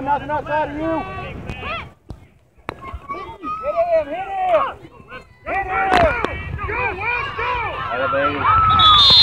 time, nothing outside of you. Hit him, hit him! Hit him! Go, West, go!